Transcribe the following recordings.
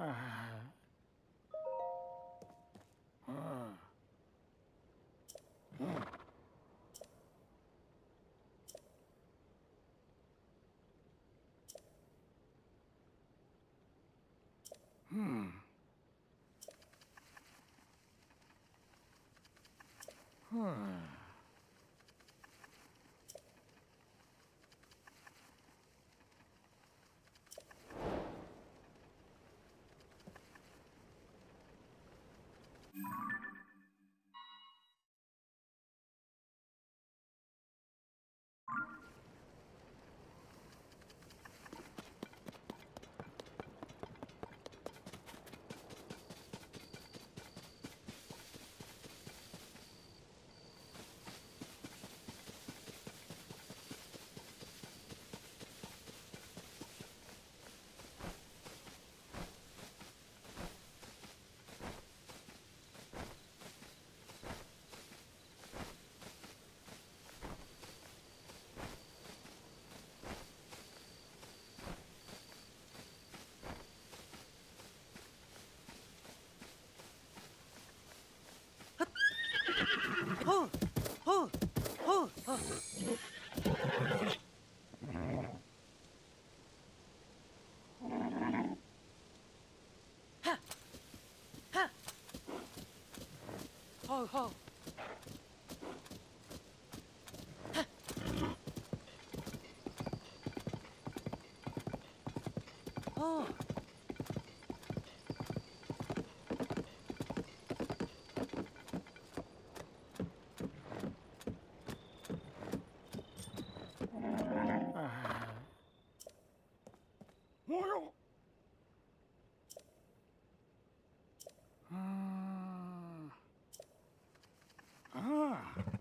Huh. Ho, ho. Oh. Ah. Ah.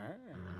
Ah.